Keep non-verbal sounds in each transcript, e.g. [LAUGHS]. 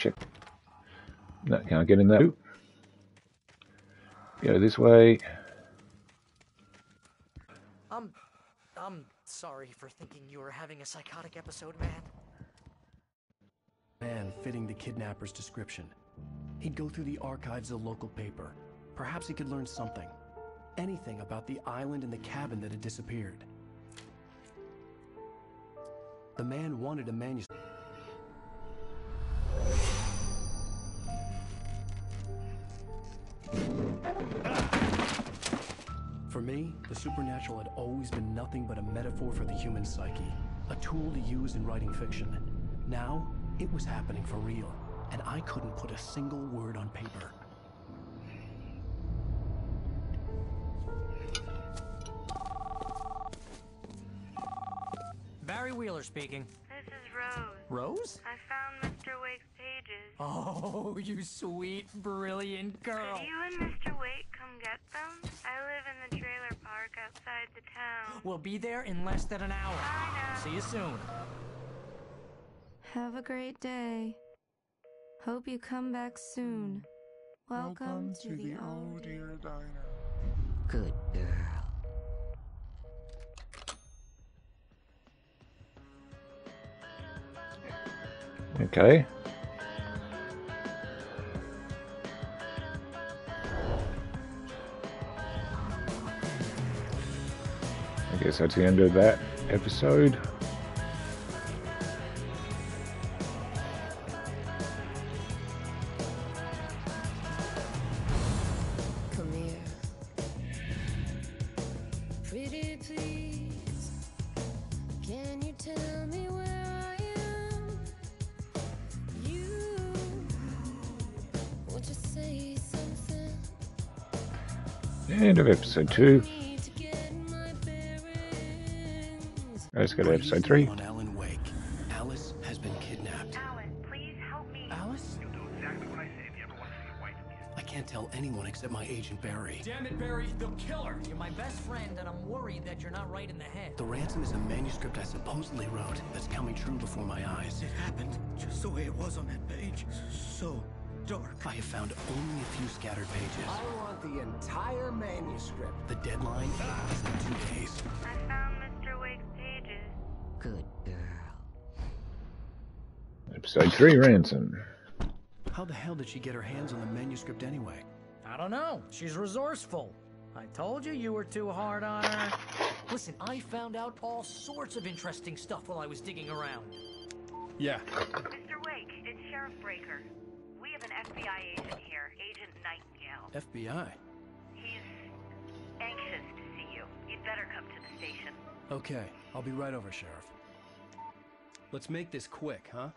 check. No, can't get in that. Go this way. I'm, I'm sorry for thinking you were having a psychotic episode, man. Man fitting the kidnapper's description. He'd go through the archives of the local paper. Perhaps he could learn something. Anything about the island and the cabin that had disappeared. The man wanted a manuscript. For me, the supernatural had always been nothing but a metaphor for the human psyche, a tool to use in writing fiction. Now, it was happening for real, and I couldn't put a single word on paper. Barry Wheeler speaking. This is Rose. Rose? I found Mr. Wake's pages. Oh, you sweet, brilliant girl. Could you and Mr. Wake come get them? I live in the trailer park outside the town. We'll be there in less than an hour. Bye now. See you soon. Have a great day. Hope you come back soon. Welcome, to, the, old dear diner. Good girl. Okay. Guess that's the end of that episode. Come here. Pretty please. Let's go to episode three. On Alan Wake. Alice has been kidnapped. Alan, please help me. Alice? I can't tell anyone except my agent Barry. Damn it, Barry, they'll kill her. You're my best friend, and I'm worried that you're not right in the head. The ransom is a manuscript I supposedly wrote that's coming true before my eyes. It happened just the way it was on that page. So dark. I have found only a few scattered pages. I want the entire manuscript. The deadline is in two days. I found Episode three, ransom. How the hell did she get her hands on the manuscript anyway? I don't know. She's resourceful. I told you you were too hard on her. Listen, I found out all sorts of interesting stuff while I was digging around. Yeah. Mr. Wake, it's Sheriff Breaker. We have an FBI agent here, Agent Nightingale. FBI. He's anxious to see you. You'd better come to the station. Okay, I'll be right over, Sheriff. Let's make this quick, huh?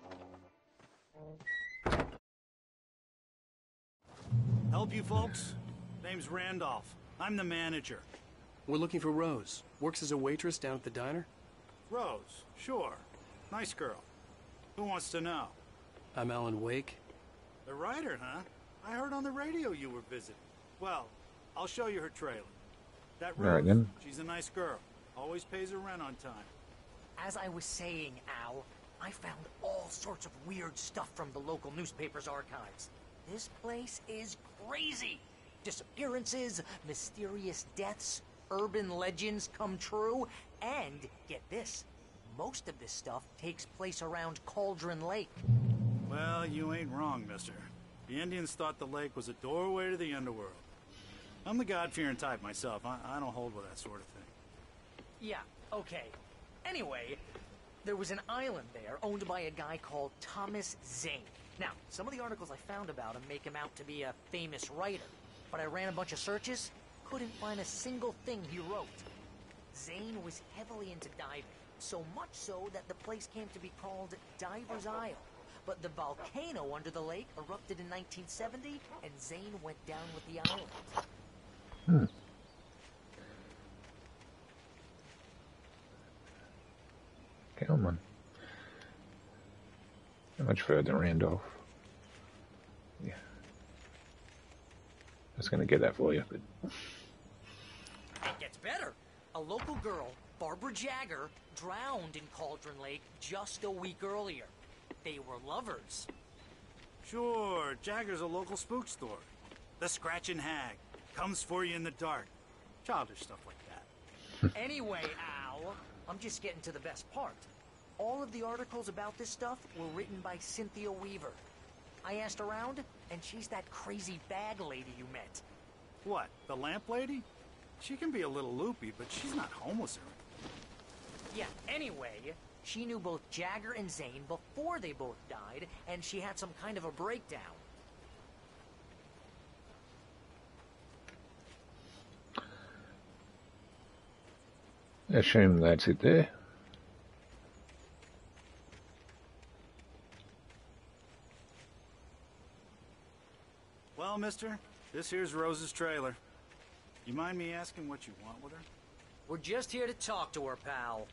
Help you folks? Name's Randolph. I'm the manager. We're looking for Rose. Works as a waitress down at the diner. Rose, sure. Nice girl. Who wants to know? I'm Alan Wake. The writer, huh? I heard on the radio you were visiting. Well, I'll show you her trailer. That Rose, Right then. she's a nice girl. Always pays her rent on time. As I was saying, Al, I found all sorts of weird stuff from the local newspaper's archives. This place is crazy. Disappearances, mysterious deaths, urban legends come true, and get this, most of this stuff takes place around Cauldron Lake. Well, you ain't wrong, mister. The Indians thought the lake was a doorway to the underworld. I'm the God-fearing type myself. I, I don't hold with that sort of thing. Yeah, okay. Anyway, there was an island there owned by a guy called Thomas Zane. Now, some of the articles I found about him make him out to be a famous writer, but I ran a bunch of searches, couldn't find a single thing he wrote. Zane was heavily into diving, so much so that the place came to be called Diver's Isle. But the volcano under the lake erupted in 1970, and Zane went down with the island. Hmm. Come on. How much further than Randolph? Yeah. I was gonna get that for you, but It gets better. A local girl, Barbara Jagger, drowned in Cauldron Lake just a week earlier. They were lovers. Sure, Jagger's a local spook store. The Scratching Hag. Comes for you in the dark. Childish stuff like that. anyway, Al, I'm just getting to the best part. All of the articles about this stuff were written by Cynthia Weaver. I asked around, and she's that crazy bag lady you met. What, the lamp lady? She can be a little loopy, but she's not homeless or anything. Yeah, anyway, she knew both Jagger and Zane before they both died, and she had some kind of a breakdown. Assume that's it there. Well, mister, this here's Rose's trailer. You mind me asking what you want with her? We're just here to talk to her, pal.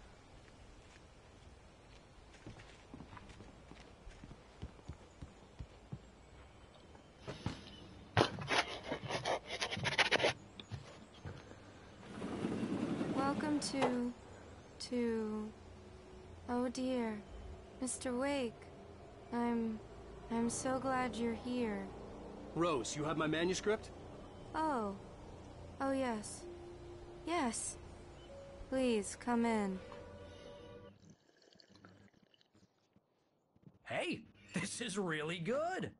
Welcome to. to. Oh dear. Mr. Wake. I'm. I'm so glad you're here. Rose, you have my manuscript? Oh. Oh, yes. Yes. Please, come in. Hey, this is really good.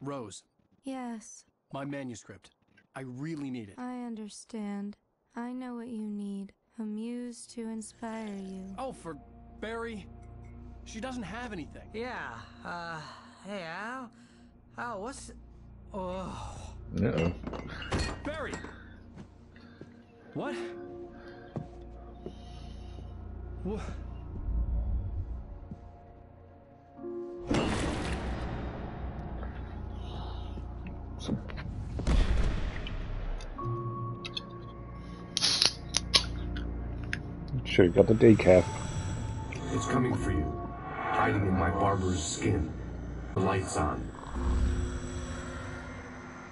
Rose, Yes, my manuscript. I really need it. I understand. I know what you need. A muse to inspire you. Oh, for Barry? She doesn't have anything. Yeah, uh, hey, Al? Al, what's. Oh. Uh-oh. Barry! What? What? Should have got the decaf. It's coming for you. Hiding in my barber's skin. The light's on.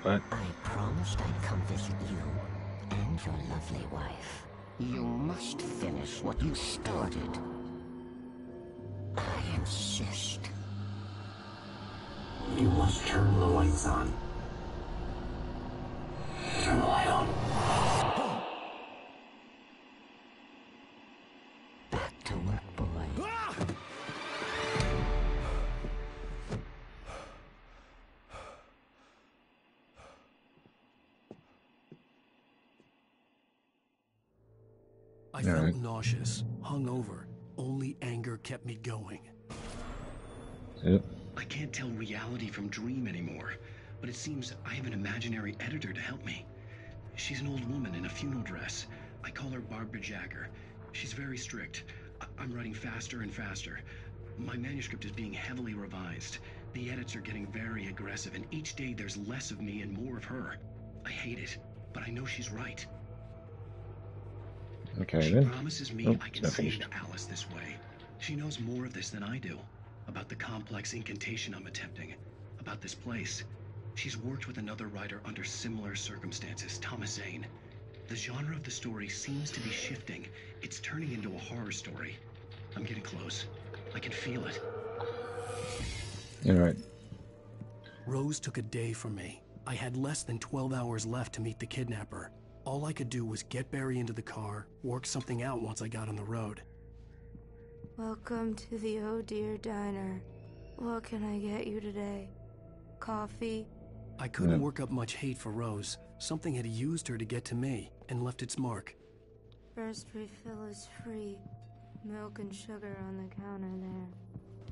But I promised I'd come visit you and your lovely wife. You must finish what you started. I insist. You must turn the lights on. I All felt right. nauseous, hungover. Only anger kept me going. Yep. I can't tell reality from dream anymore, but it seems I have an imaginary editor to help me. She's an old woman in a funeral dress. I call her Barbara Jagger. She's very strict. I- I'm writing faster and faster. My manuscript is being heavily revised. The edits are getting very aggressive, and each day there's less of me and more of her. I hate it, but I know she's right. Okay She then. promises me Oh, I can save. Alice this way. She knows more of this than I do. About the complex incantation I'm attempting. About this place. She's worked with another writer under similar circumstances, Thomas Zane. The genre of the story seems to be shifting. It's turning into a horror story. I'm getting close. I can feel it. Alright. Rose took a day from me. I had less than 12 hours left to meet the kidnapper. All I could do was get Barry into the car, work something out once I got on the road. Welcome to the Oh Deer Diner. What can I get you today? Coffee? I couldn't Yeah. work up much hate for Rose. Something had used her to get to me and left its mark. First refill is free. Milk and sugar on the counter there.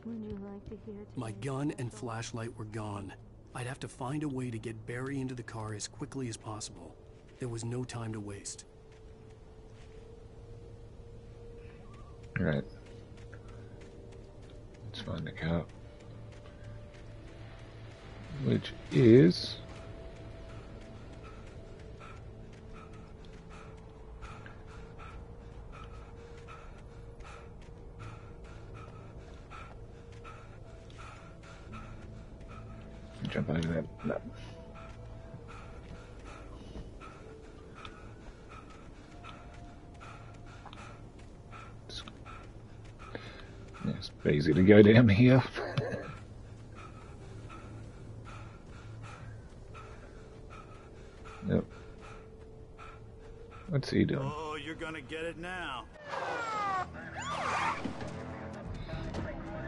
Would you like to hear My gun and flashlight were gone. I'd have to find a way to get Barry into the car as quickly as possible. There was no time to waste. Alright. Let's find the car. Which is. Jump over that. No. Easy to go down here. yep. What's he doing? Oh, you're gonna get it now.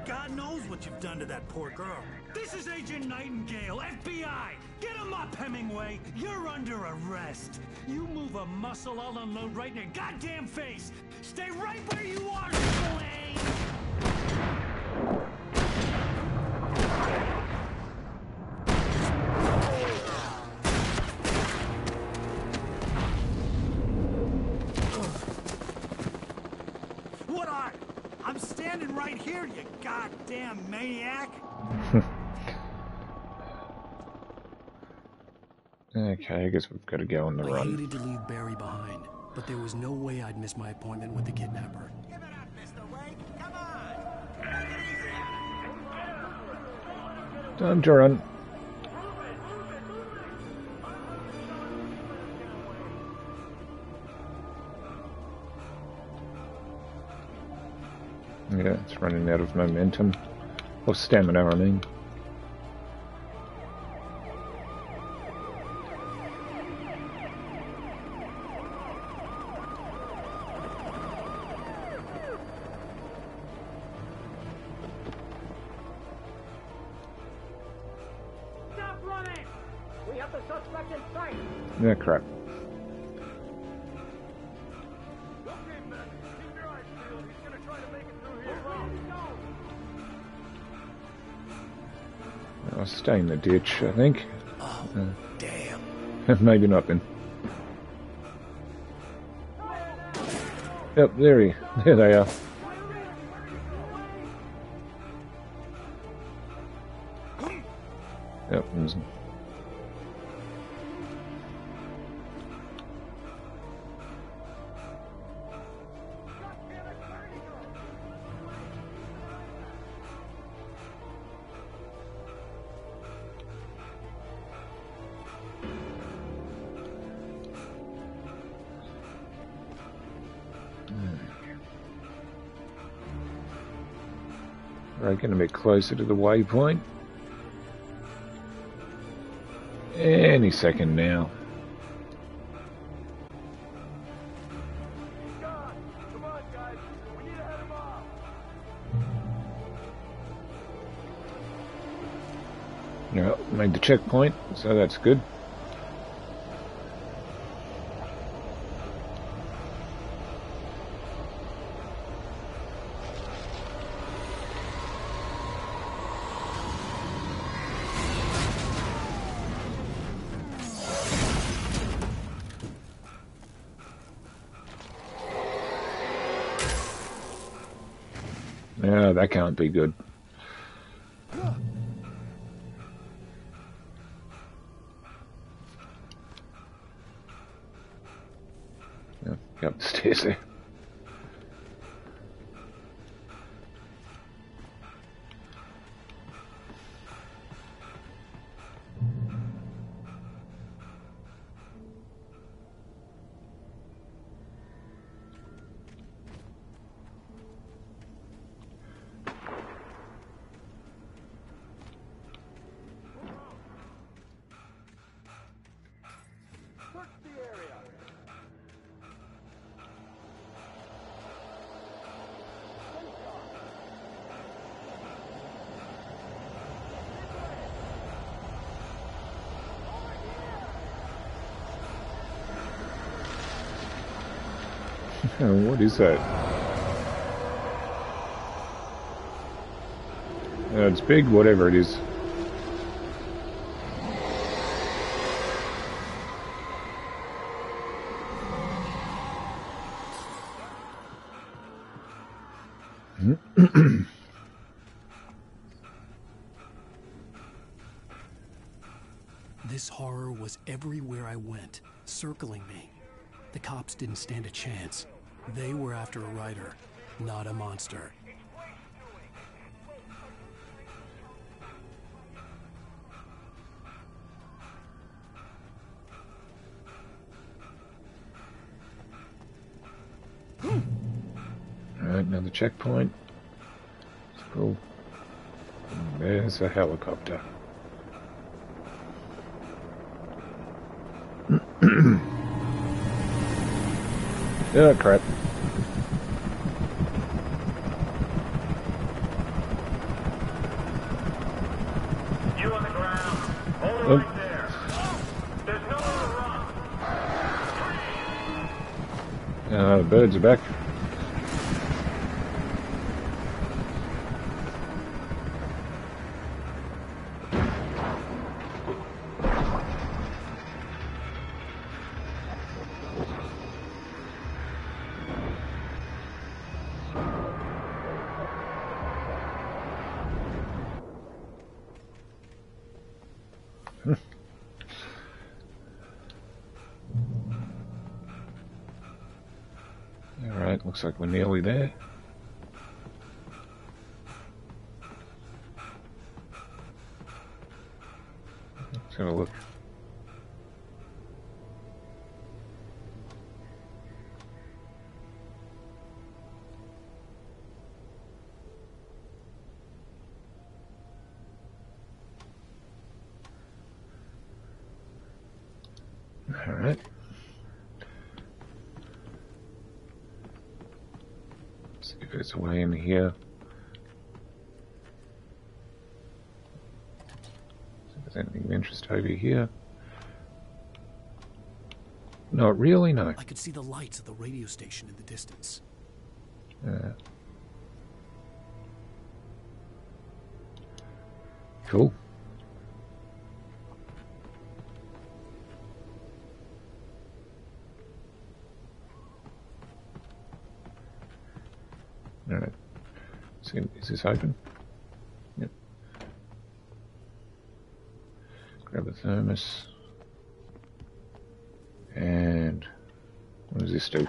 God knows what you've done to that poor girl. This is Agent Nightingale, FBI! Get him up, Hemingway! You're under arrest! You move a muscle, I'll unload right in your goddamn face! Stay right where you are! Okay, I guess we've got to go on the I run. hated to leave Barry behind, but there was no way I'd miss my appointment with the kidnapper. Time to run. Yeah, it's running out of momentum. Or stamina, I mean. Yeah, crap. I'll stay in the ditch, I think. Oh, Uh, damn. [LAUGHS] Maybe not then. Yep, there he, [LAUGHS] there they are. Closer to the waypoint. Any second now. Made the checkpoint, so that's good. Be good. Yeah, go up the stairs there. What is that? It's big, whatever it is. [CLEARS THROAT] This horror was everywhere I went, circling me. The cops didn't stand a chance. They were after a writer, not a monster. Alright, another checkpoint. Cool. There's a helicopter. Oh crap. You on the ground. Hold it Oh. right there. There's to run. Uh, birds are back. Looks like we're nearly there. Let's have a look. Here. See if there's anything of interest over here. Not really, no. I could see the lights of the radio station in the distance. Uh, cool. Is this open? Yep. Grab the thermos. And what does this do?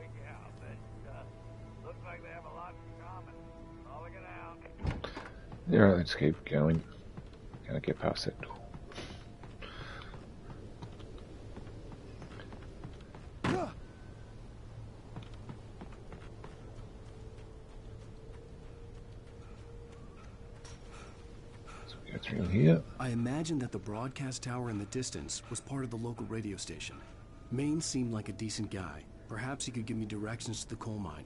Yeah, I bet. Looks like they have a lot in common. Mulligan out. Alright, let's keep going. Gotta get past that door. So we go through here. I imagined that the broadcast tower in the distance was part of the local radio station. Maine seemed like a decent guy. Perhaps he could give me directions to the coal mine.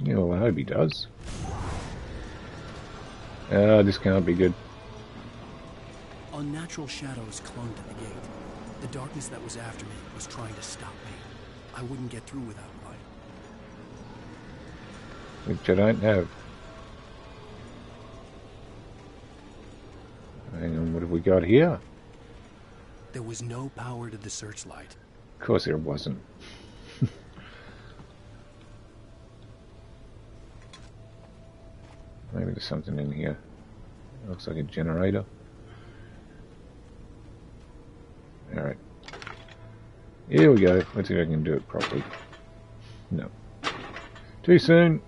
Yeah, well, I hope he does. Ah, this can't be good. Unnatural shadows clung to the gate. The darkness that was after me was trying to stop me. I wouldn't get through without light. Which I don't have. Hang on, what have we got here? There was no power to the searchlight. Of course there wasn't. [LAUGHS] Maybe there's something in here. Looks like a generator. Alright. Here we go. Let's see if I can do it properly. No. Too soon.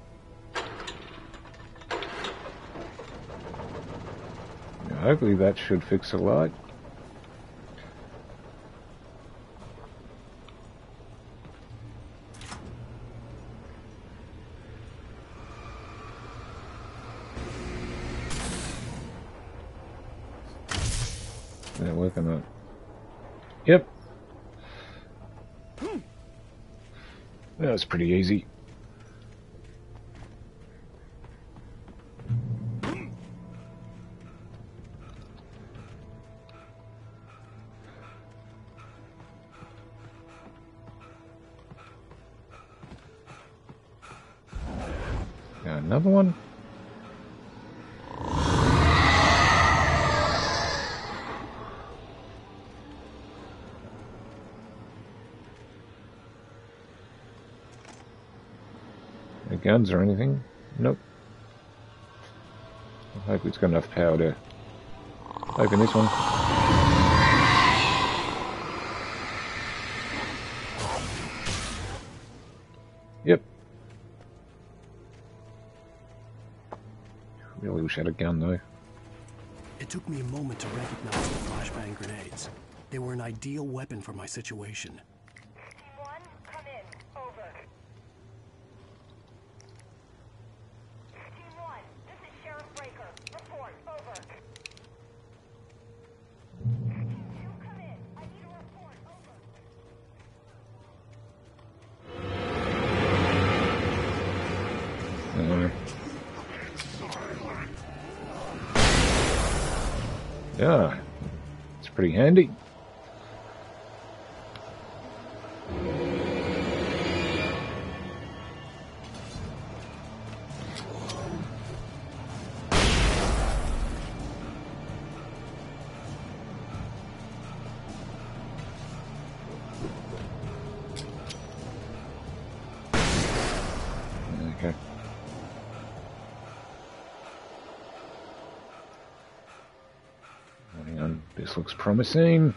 Hopefully that should fix the light. Is that working on? Yep. Was pretty easy. Guns or anything? Nope. I hope it's got enough power to open this one. Yep. Really wish I had a gun though. It took me a moment to recognize the flashbang grenades. They were an ideal weapon for my situation. Yeah, it's pretty handy. Promising.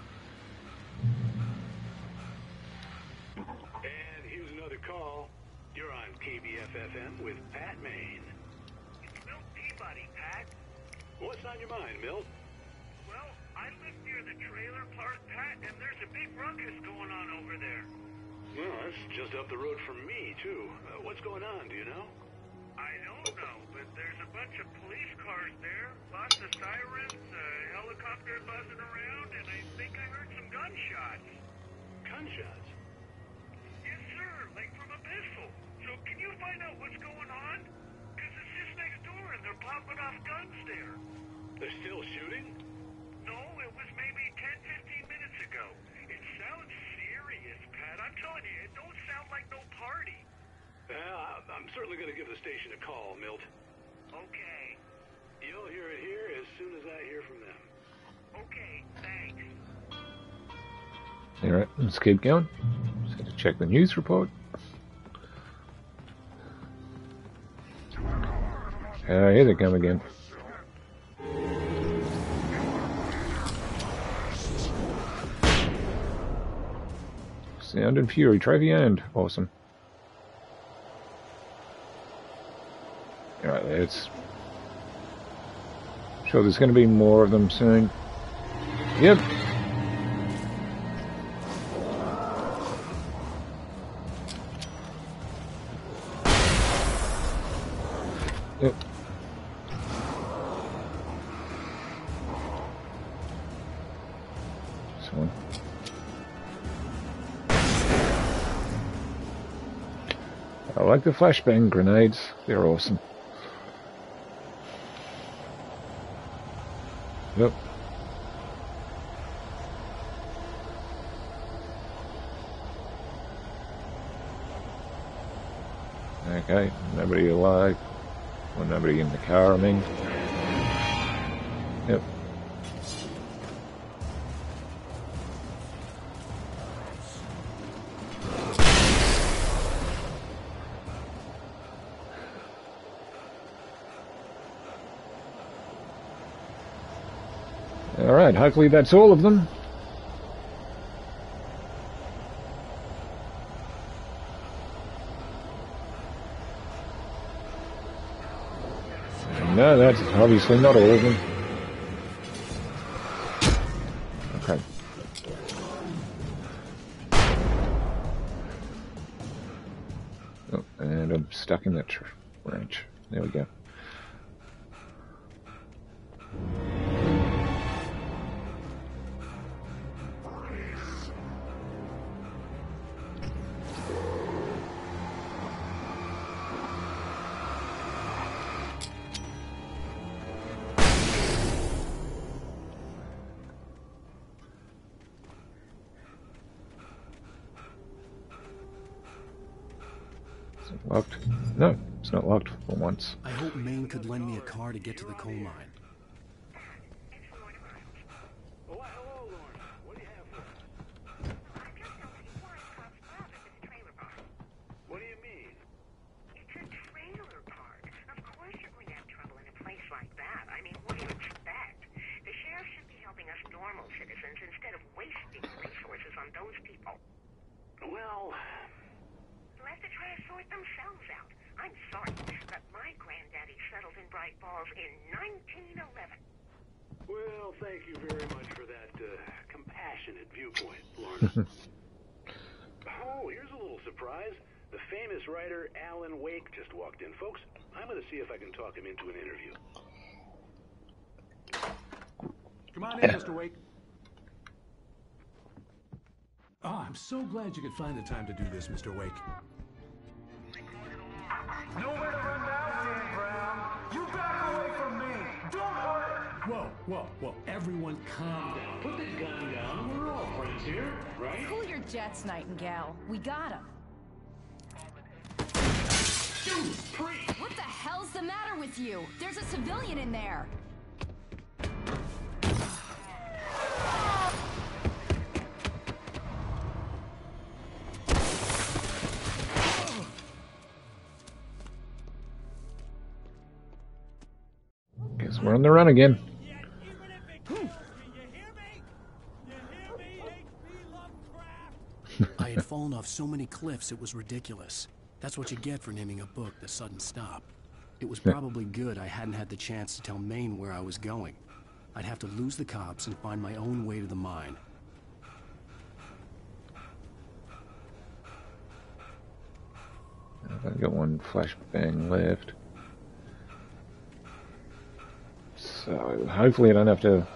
Alright, let's keep going. Just had to check the news report. Uh, here they come again. Sound and Fury, trophy earned. Awesome. Alright, let's... Sure, there's going to be more of them soon. Yep. The flashbang grenades. They're awesome. Yep. Okay, nobody alive. Well, nobody in the car, I mean. Hopefully that's all of them. No, that's obviously not all of them. Okay. Oh, and I'm stuck in that branch. There we go. Once. I hope Maine could lend me a car to get to the coal mine. What do you mean? It's a trailer park. Of course you're going to have trouble in a place like that. I mean, what do you expect? The sheriff should be helping us normal citizens instead of wasting resources on those people. Well, Who have to try to sort themselves out. I'm sorry, but my granddaddy settled in Bright Falls in 1911. well, thank you very much for that uh, compassionate viewpoint, Lawrence. oh, here's a little surprise. The famous writer Alan Wake just walked in. Folks, I'm going to see if I can talk him into an interview. Come on in, Mr. Wake. Oh, I'm so glad you could find the time to do this, Mr. Wake. Nowhere to run now, Dan Brown. You back away from me. Don't hurt. Whoa, whoa, whoa. Everyone calm down. Put the gun down. We're all friends here, right? Cool your jets, Nightingale. We got him. What the hell's the matter with you? There's a civilian in there. We're on the run again. I had [LAUGHS] fallen off so many cliffs it was ridiculous. That's what you get for naming a book The Sudden Stop. It was probably good I hadn't had the chance to tell Maine where I was going. I'd have to lose the cops and find my own way to the mine. I've got one flashbang left. So hopefully I don't have to.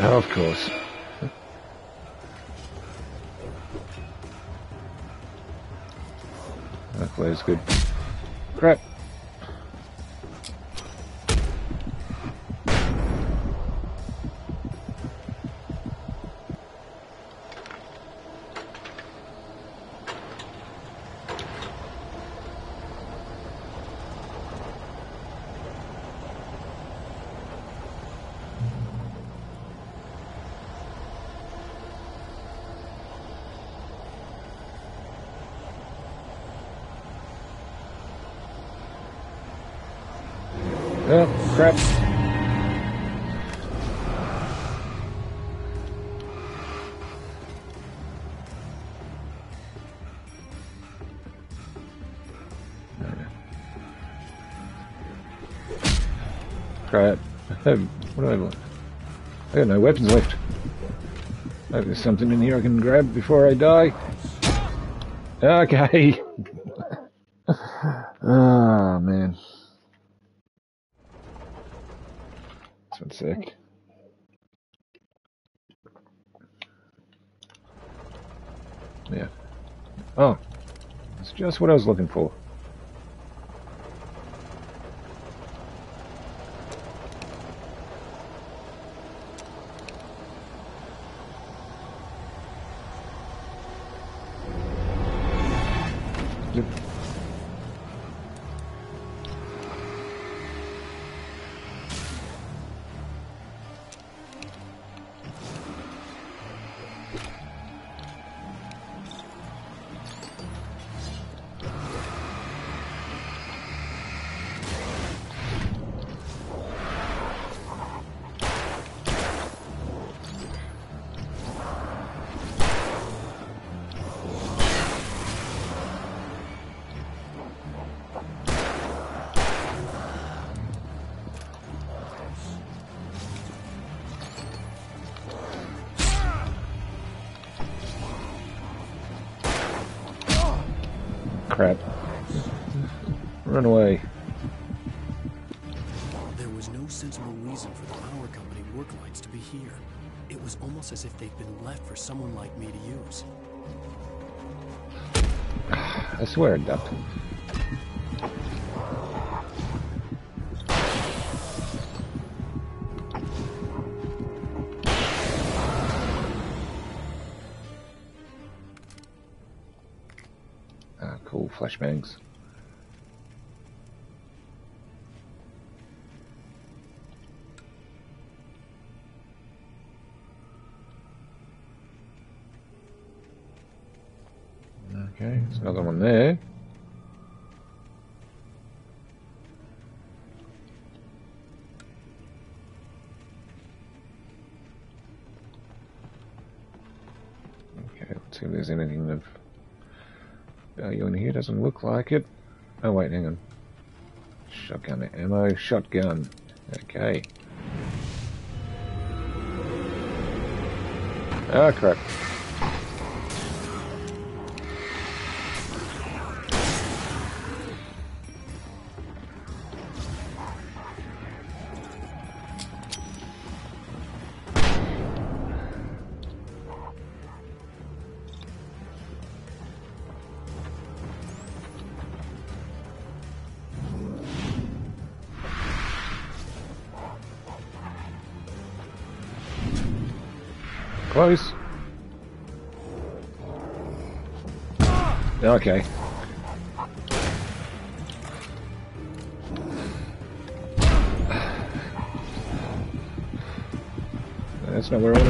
Oh, of course. That plays good. Crap. Weapons left. Hope there's something in here I can grab before I die. Okay. oh, [LAUGHS] man. This one's sick. Yeah. Oh. That's just what I was looking for. here. It was almost as if they'd been left for someone like me to use. I swear, that. Ah, cool, flashbangs. Okay, there's another one there. Okay, let's see if there's anything of value in here. Doesn't look like it. Oh wait, hang on. Shotgun ammo, shotgun. Okay. Ah, crap.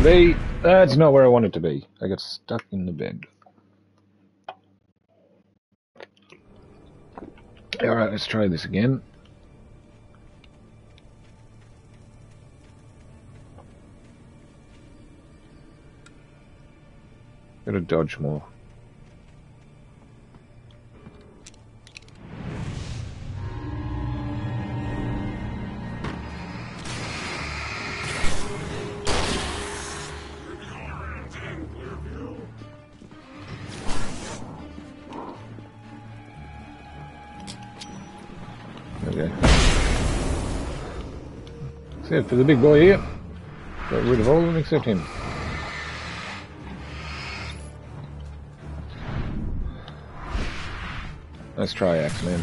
Be. That's not where I want it to be. I got stuck in the bed. Alright, let's try this again. Gotta dodge more. Okay. Except for the big boy here. Got rid of all of them except him. Let's try X-Men.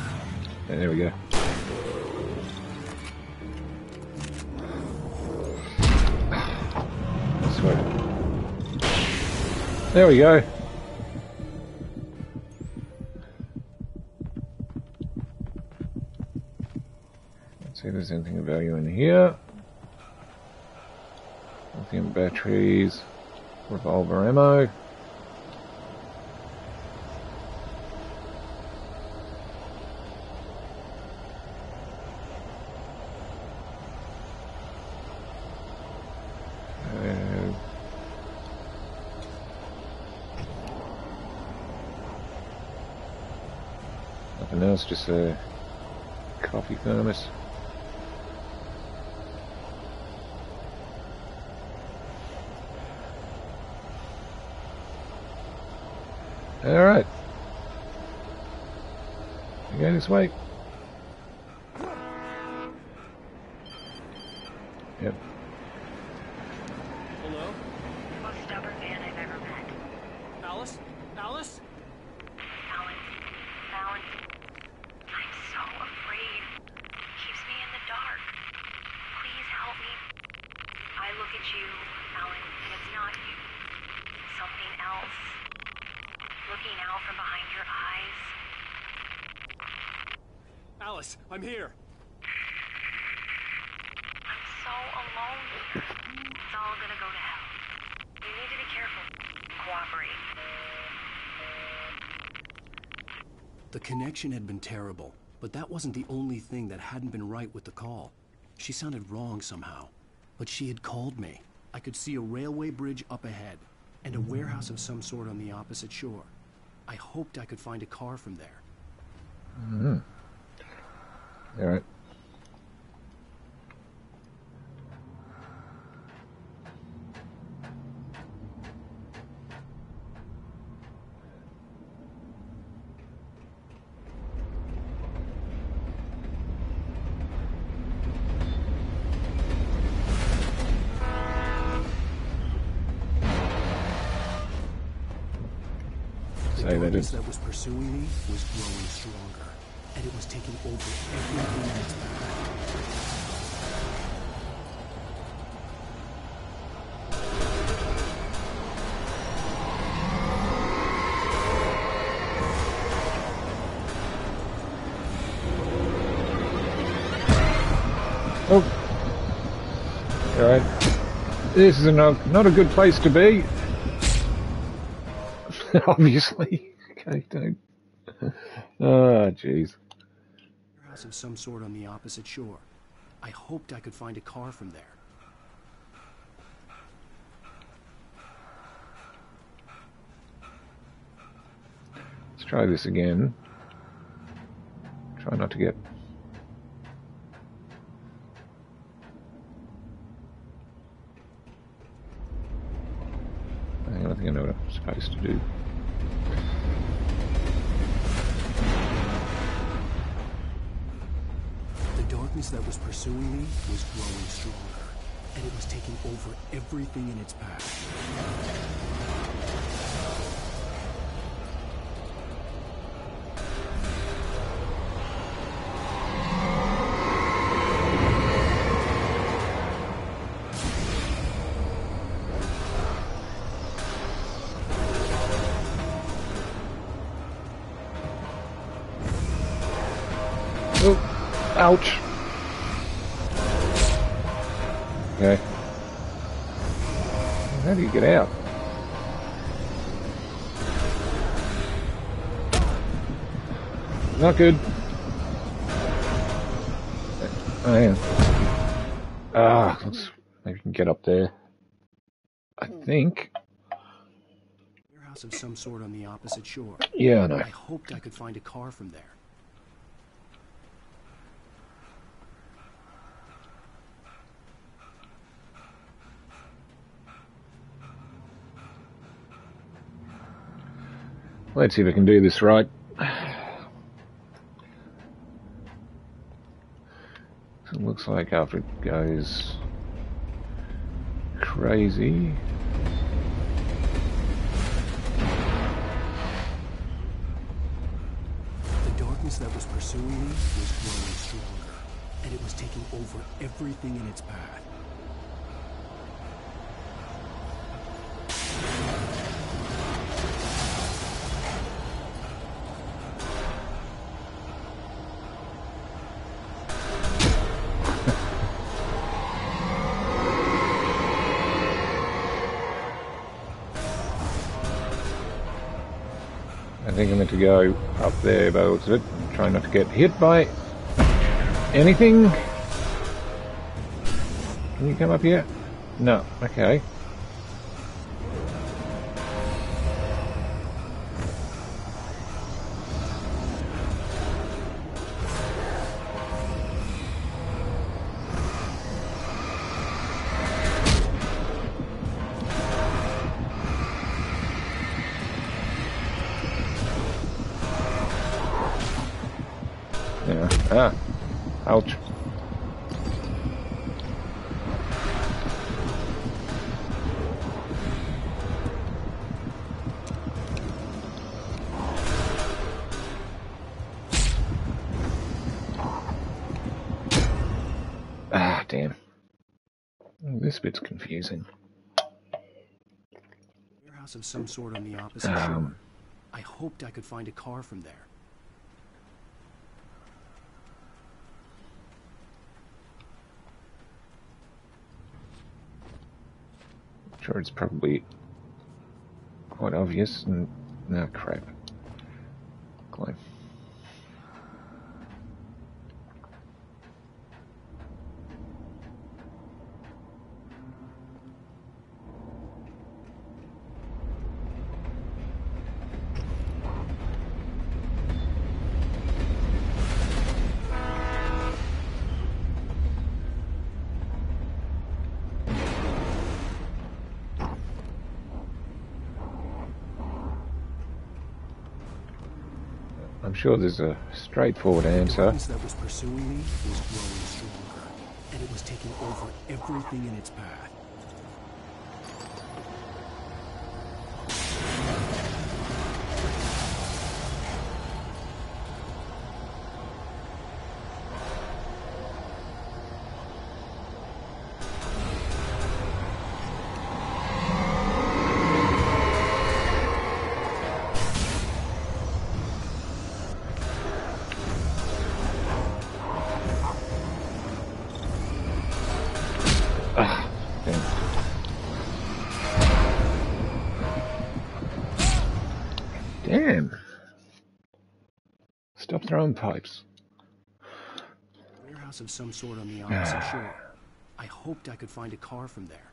Yeah, there we go. There we go. Let's see if anything of value in here. Lithium batteries, revolver ammo. Uh, Nothing else, just a coffee thermos. Alright. Okay, this way. Yep. Hello? Most stubborn man I've ever met. Alice? Alice? Alan. Alan. I'm so afraid. Keeps me in the dark. Please help me. I look at you, Alan, and it's not you. Something else. Looking out from behind your eyes. Alice, I'm here. I'm so alone here. It's all gonna go to hell. You need to be careful. Cooperate. The connection had been terrible, but that wasn't the only thing that hadn't been right with the call. She sounded wrong somehow, but she had called me. I could see a railway bridge up ahead and a warehouse of some sort on the opposite shore. I hoped I could find a car from there. Mm-hmm. Alright. The Say that was pursuing me was growing stronger, and it was taking over everything that's back. Oh. Alright. This is not, uh, not a good place to be. [LAUGHS] Obviously. Okay, don't. Oh, ah, jeez. House of some sort on the opposite shore. I hoped I could find a car from there. Let's try this again. Try not to get I don't think I know what I'm supposed to do. Darkness that was pursuing me was growing stronger, and it was taking over everything in its path. Oh, ouch. Get out? Not good. Oh, yeah. Ah, let's maybe we can get up there. I think. Warehouse of some sort on the opposite shore. Yeah, I know. I hoped I could find a car from there. Let's see if we can do this right. So it looks like after it goes crazy. The darkness that was pursuing me was growing stronger, and it was taking over everything in its path. I think I'm meant to go up there by the looks of it. Try not to get hit by anything. Can you come up here? No. Okay. Of some sort on the opposite shore. Um, I hoped I could find a car from there. sure it's probably quite obvious and no crap. Climb. I'm sure there's a straightforward answer. darkness that was pursuing me was growing stronger, and it was taking over everything in its path. Throwing pipes. Warehouse of some sort on the opposite ah. shore. I hoped I could find a car from there.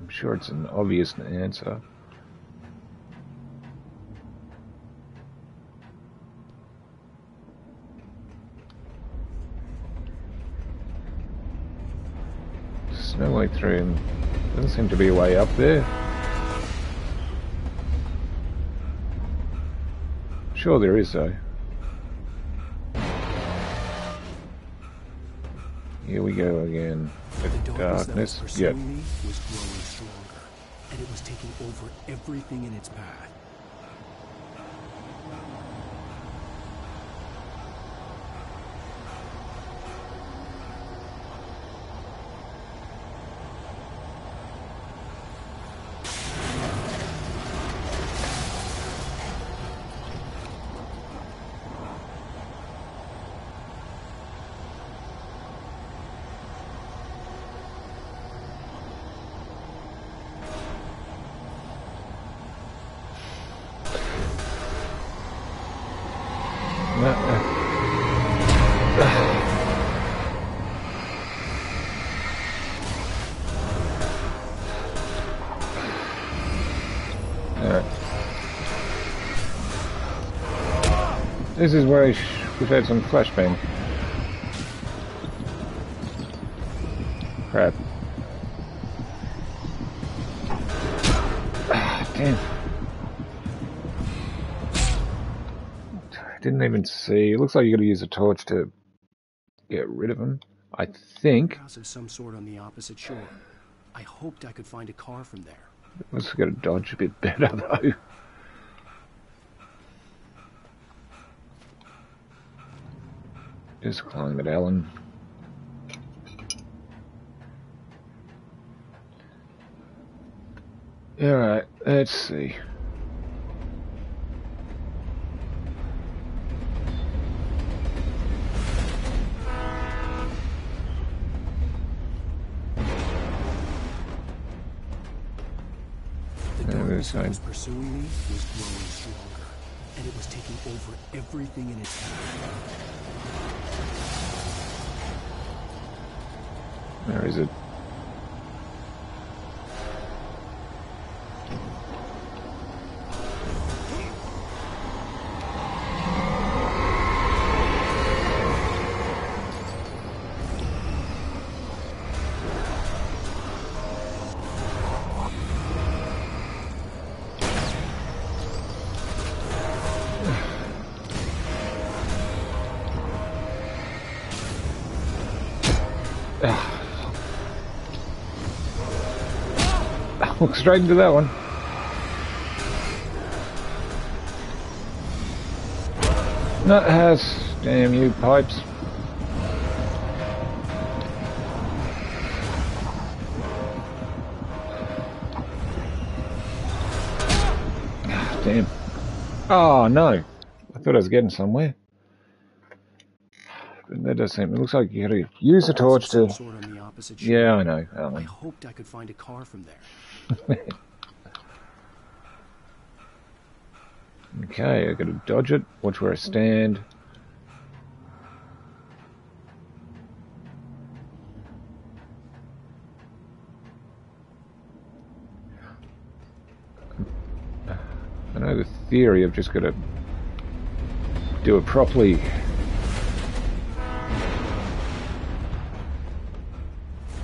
I'm sure it's an obvious answer. There's no way through. Doesn't seem to be a way up there. Sure there is though. Here we go again. The Darkness Yep. me was growing stronger, and it was taking over everything in its path. This is where I sh we've had some flashbang. Crap. Ah, damn. Didn't even see. It looks like you gotta use a torch to get rid of him. I think. Warehouse of some sort on the opposite shore. I hoped I could find a car from there. Let's gotta dodge a bit better though. Just climb it, Alan. Alright, let's see. The Yeah, darkness this was pursuing me was growing stronger, and it was taking over everything in its path. Where is it? Walk straight into that one. Nut has. Damn you, pipes. Damn. Oh no. I thought I was getting somewhere. But that does seem. It looks like you gotta use a torch to. Sort on the opposite. Yeah, I know. I hoped I could find a car from there. Okay, I gotta dodge it. Watch where I stand. I know the theory. I've just got to do it properly.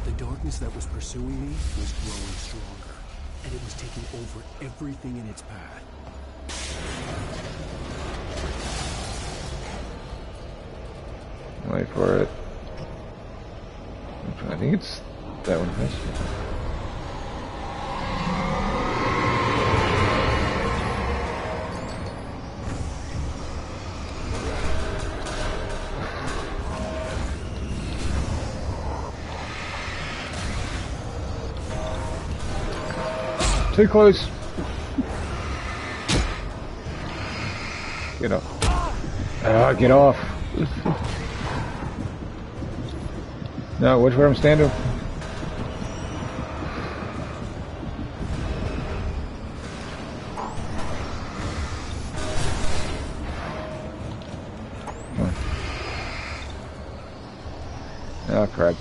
The darkness that was pursuing me was growing stronger, and it was taking over everything in its path. Wait for it. I think it's that one Too close. Get off. Ah, get off. no, which way I'm standing. Oh crap.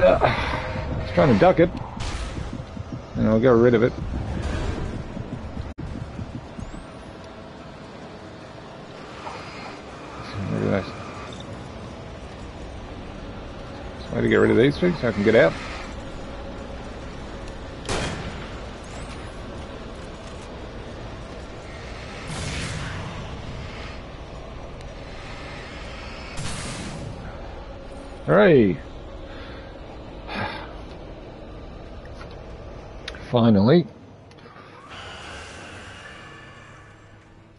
Uh, I was trying to duck it. And I'll get rid of it. Look at that. Way to get rid of these things so I can get out. Hooray! Finally.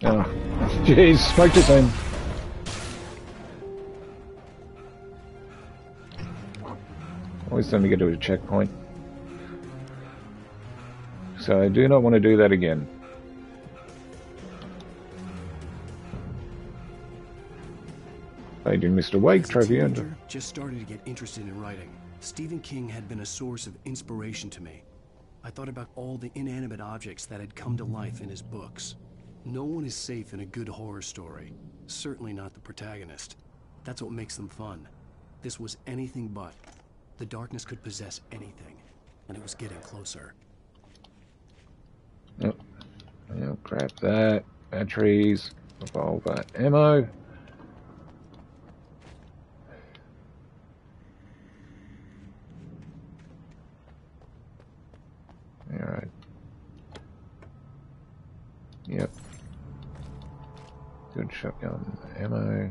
Oh, [LAUGHS] jeez, spoke to him. Always time to get to a checkpoint. So I do not want to do that again. Thank you, Mr. Wake, trophy. Just started to get interested in writing. Stephen King had been a source of inspiration to me. I thought about all the inanimate objects that had come to life in his books. No one is safe in a good horror story. Certainly not the protagonist. That's what makes them fun. This was anything but. The darkness could possess anything, and it was getting closer. Oh, oh crap that. Batteries, revolver, ammo. Alright. Yep. Good shotgun ammo.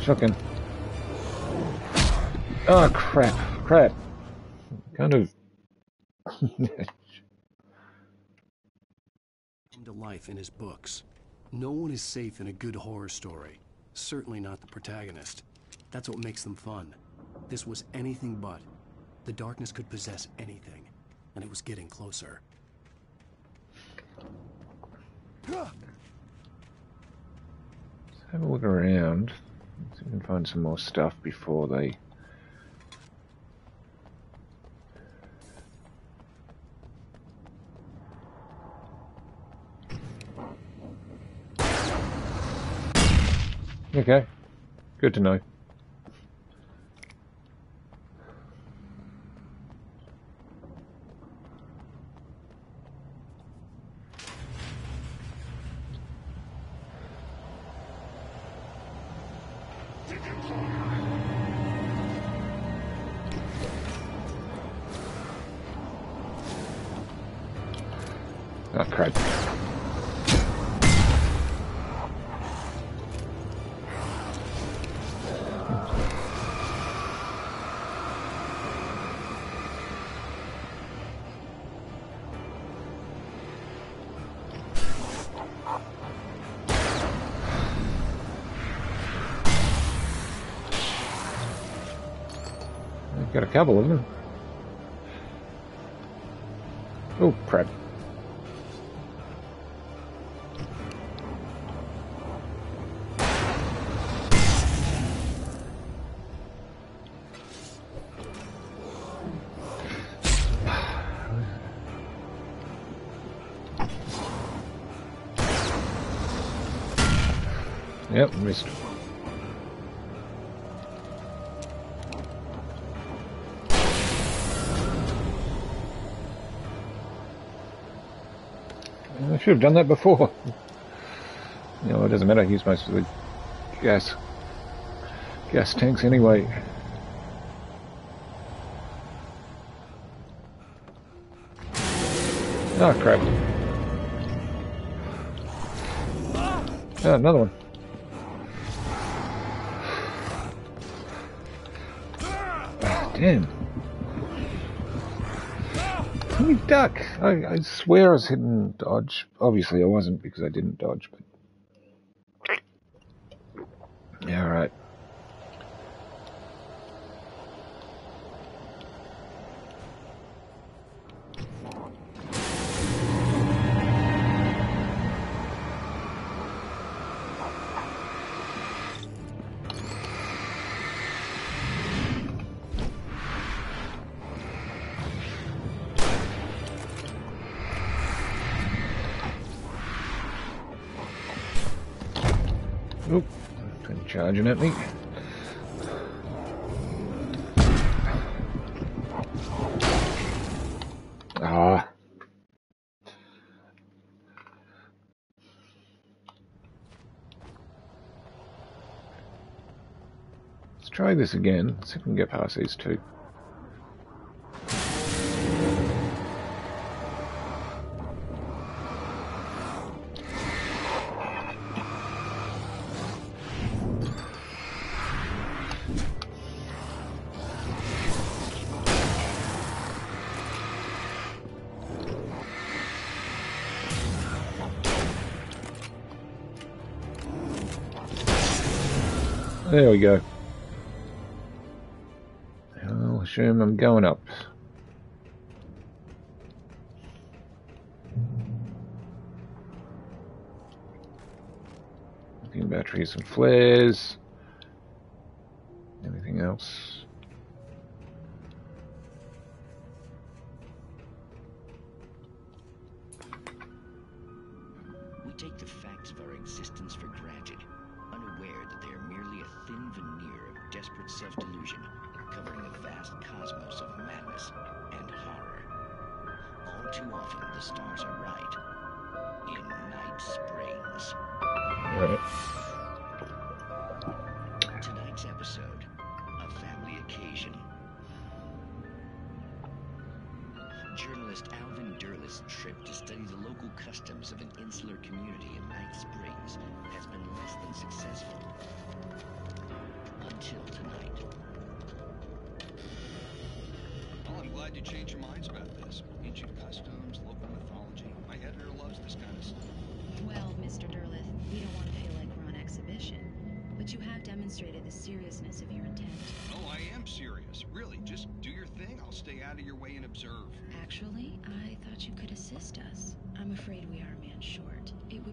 Shotgun. Oh crap, crap. Kind of. [LAUGHS] Come to life in his books. No one is safe in a good horror story. Certainly not the protagonist. That's what makes them fun. This was anything but. The darkness could possess anything, and it was getting closer. Let's have a look around. See if we can find some more stuff before they. Okay. Good to know. Couple of them. Oh crap. [SIGHS] Yep, missed. Should have done that before. [LAUGHS] You know, it doesn't matter. I use most of the gas gas tanks anyway. Oh crap. Oh, another one. Ah, damn. Me duck. I, I swear I was hitting dodge. Obviously I wasn't because I didn't dodge, but. charging at me. Ah. Let's try this again, see if we can get past these two. mushroom. I'm going up. Batteries and flares. Anything else?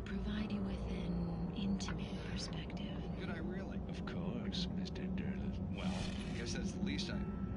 provide you with an intimate perspective. Did I really? Of course, Mr. Derleth. Well, I guess that's the least I...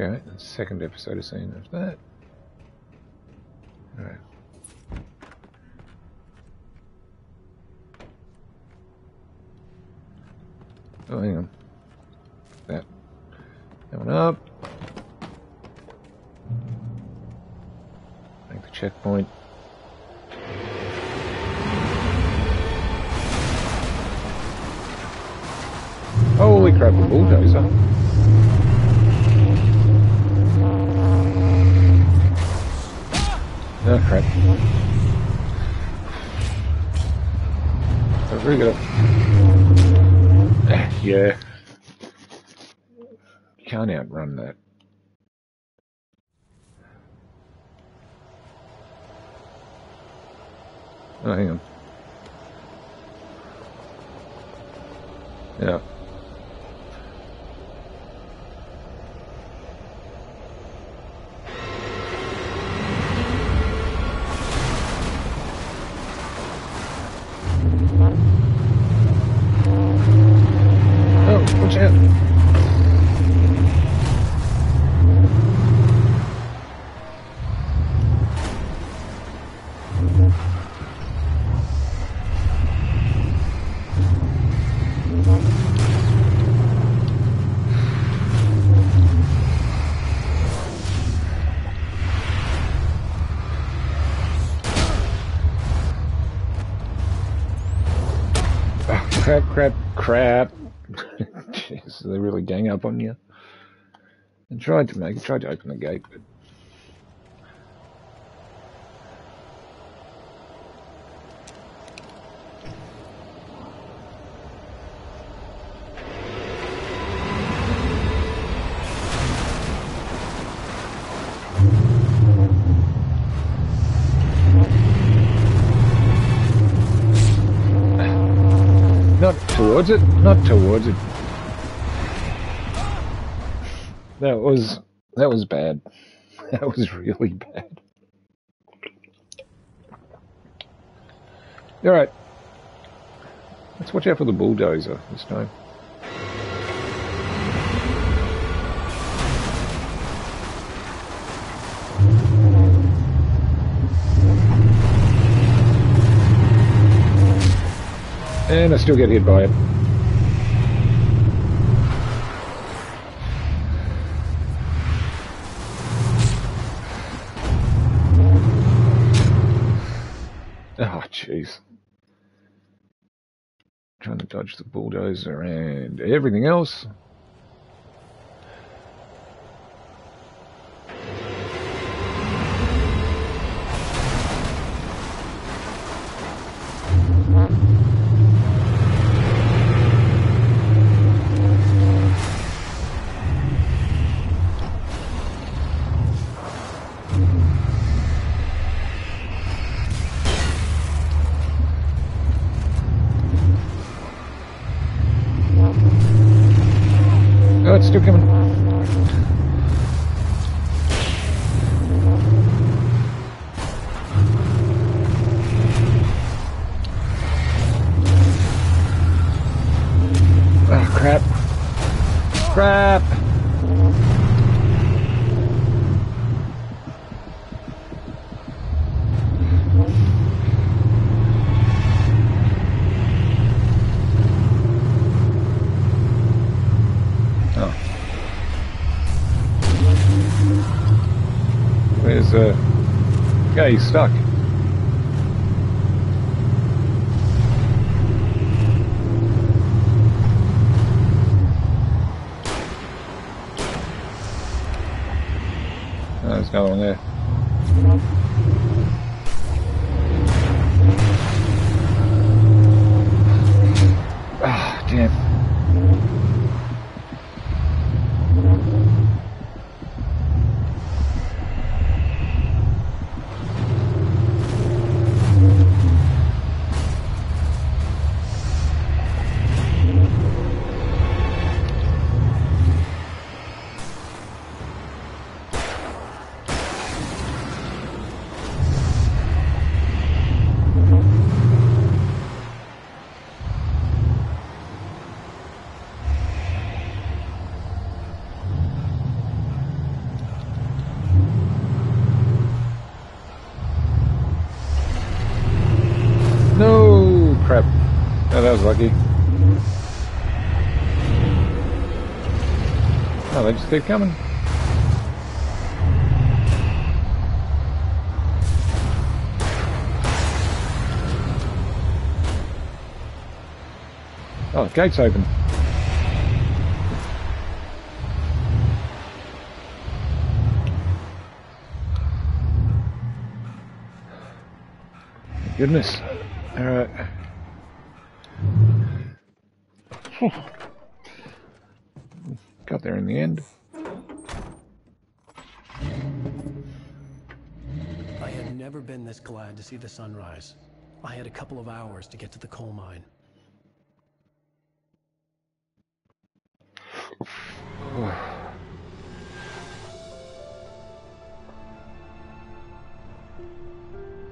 Alright, the second episode of scene of that. Oh, hang on. Yeah. tried to make, tried to open the gate, but towards it, not towards it, that was that was bad. [LAUGHS] That was really bad. All right. Let's watch out for the bulldozer this time. And I still get hit by it. Jeez. Trying to dodge the bulldozer and everything else. He's stuck? Keep coming. Oh, the gate's open. Goodness. Alright. Got there in the end. I had never been this glad to see the sunrise. I had a couple of hours to get to the coal mine.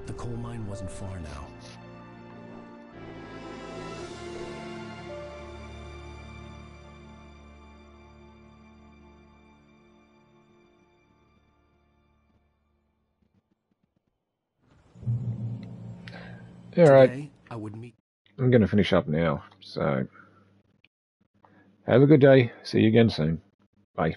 The coal mine wasn't far now. Alright. Today, I would meet I'm going to finish up now. So, have a good day. See you again soon. Bye.